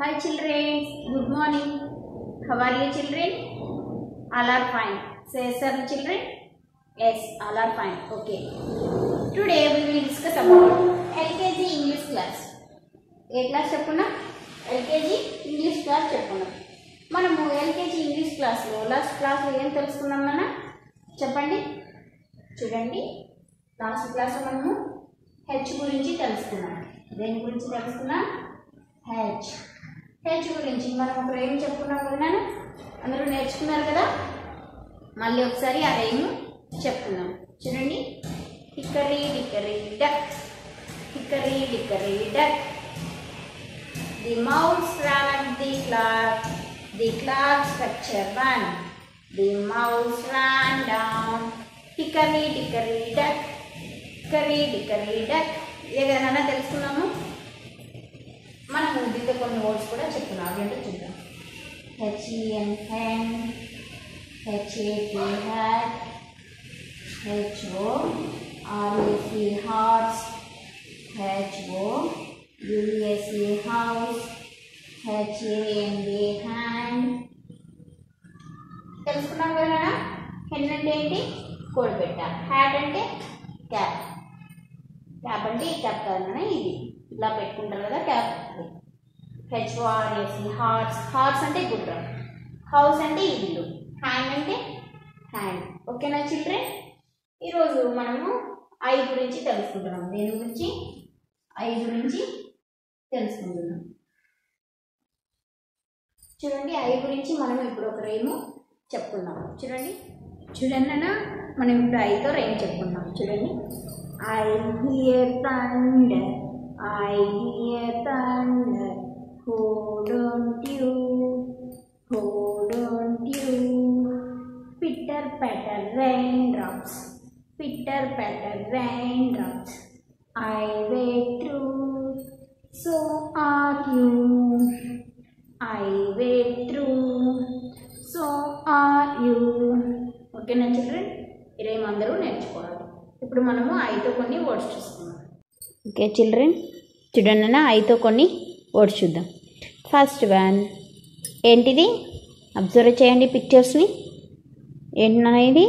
children. Good morning. How are you children? All are fine. Say sir children. Yes, all are fine. Okay. Today we will discuss about LKG English class. ఏ class చెప్పుకున్నా LKG English class చెప్పుకున్నాం మనము LKG English క్లాస్లో last క్లాస్లో ఏం తెలుసుకున్నాం మన చెప్పండి చూడండి లాస్ట్ క్లాస్లో మనము హెచ్ గురించి తెలుసుకున్నాం దేని గురించి తెలుసుకున్నాం హెచ్ హెచ్ గురించి. మనం ఒకరు రేమ్ చెప్పుకున్నాం కదా అందరూ నేర్చుకున్నారు కదా? మళ్ళీ ఒకసారి ఆ రేమ్ చెప్పుకుందాం. చూడండి. Hickory dickory dock. Hickory dickory dock. The mouse ran at the clock the clock structure run the mouse ran down hickory dickory dock. Hickory dickory dock. ఏదైనా తెలుసుకున్నాము? మనము దీంతో కొన్ని వర్డ్స్ కూడా చెప్పుకున్నాం అవి ఏంటో చూద్దాం H E N hen H A P hat H O R A C horse H O U S A house H A N D hand తెలుసుకున్నాం కదా హెన్ అంటే ఏంటి? కోడిపెట్ట హ్యాట్ అంటే క్యాప్. ట్యాప్ అంటే ఈ క్యాప్ కాదన్నా ఇది. ఇలా పెట్టుకుంటారు కదా క్యాప్ హెచ్ఓఆర్ఎస్సి హార్ట్స్ హార్ట్స్ అంటే గుర్రం. హౌస్ అంటే ఇల్లు. హ్యాండ్ అంటే హ్యాండ్ ఓకేనా చిల్డ్రన్ ఈరోజు మనము ఐ గురించి తెలుసుకుంటున్నాం. దేని గురించి? ఐ గురించి తెలుసుకుంటున్నాం. చూడండి ఐ గురించి మనం ఇప్పుడు ఒక రేము చెప్పుకున్నాం చూడండి. చూడండి అన్న మనం ఇప్పుడు ఐతో రేమ్ చెప్పుకున్నాం చూడండి. I hear thunder I hear thunder ho don't you ho don't you pitter patter rain drops pitter patter rain drops I wait through, so are you. I wait through, so are you. ఓకేనా children ఇరేం అందరూ నేర్చుకోవాలి ఇప్పుడు మనము ఐతో కొన్ని words చూసుకుందాం. Okay children చూడండి అన్న ఐతో కొన్ని వర్డ్స్ చూద్దాం. ఫస్ట్ వన్ ఏంటిది? అబ్జర్వ్ చేయండి పిక్చర్స్ని ఏంటన్నా ఇది?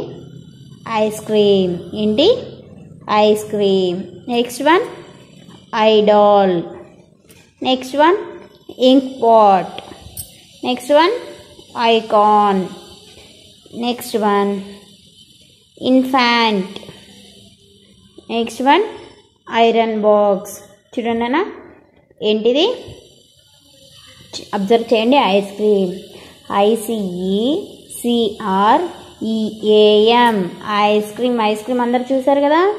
ఐస్ క్రీమ్ ఏంటి? Ice cream next one idol next one ink pot next one icon next one infant next one iron box. చూడండి అన్న ఏంటిది? అబ్జర్వ్ చేయండి ice cream. I C E C R E A M ice cream ice cream అందరు చూసారు కదా?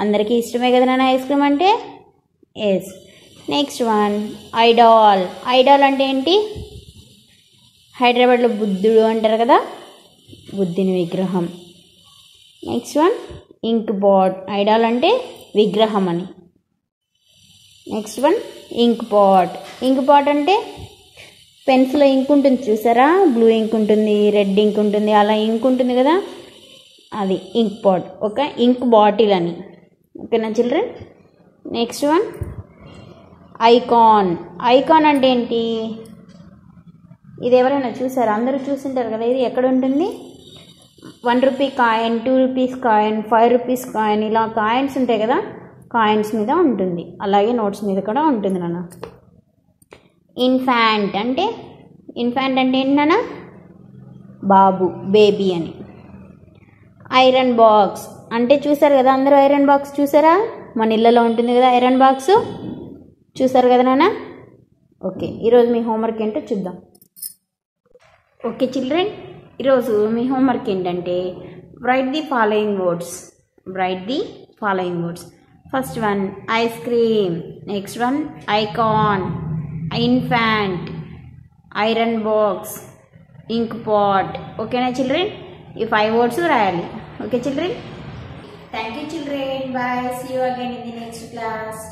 అందరికీ ఇష్టమే కదా నాన్న ఐస్ క్రీమ్ అంటే? Yes next one idol. Idol అంటే ఏంటి? హైదరాబాద్లో బుద్ధుడు అంటారు కదా? బుద్ధుని విగ్రహం. Next one ink pot idol అంటే విగ్రహం అని. Next one ink pot. Ink pot అంటే పెన్స్లో ఇంక్ ఉంటుంది చూసారా? బ్లూ ఇంక్ ఉంటుంది రెడ్ ఇంక్ ఉంటుంది అలా ఇంక్ ఉంటుంది కదా? అది ఇంక్ పాట్. ఒక ఇంక్ బాటిల్ అని. ఓకేనా children? Next one icon. Icon అంటే ఏంటి? ఇది ఎవరైనా చూసారా? అందరూ చూసింటారు కదా ఇది ఎక్కడ ఉంటుంది? One rupee coin two rupees coin five rupees coin ఇలా కాయిన్స్ ఉంటాయి కదా కాయిన్స్ మీద ఉంటుంది. అలాగే నోట్స్ మీద కూడా ఉంటుంది నాన్న. ఇన్ఫాంట్ అంటే ఇన్ఫాంట్ అంటే ఏంటి నాన్న? బాబు బేబీ అని. ఐరన్ బాక్స్ అంటే చూసారు కదా అందరూ ఐరన్ బాక్స్ చూసారా? మన ఇళ్ళలో ఉంటుంది కదా ఐరన్ బాక్స్. చూసారు కదా నాన్న? ఓకే ఈరోజు మీ హోంవర్క్ ఏంటో చూద్దాం. ఓకే చిల్డ్రన్ ఈరోజు మీ హోంవర్క్ ఏంటంటే write the following words write the following words first one ice cream next one icon infant iron box ink pot ఓకేనా చిల్డ్రన్ ఈ ఫైవ్ వర్డ్స్ రాయాలి. Okay children thank you children bye see you again in the next class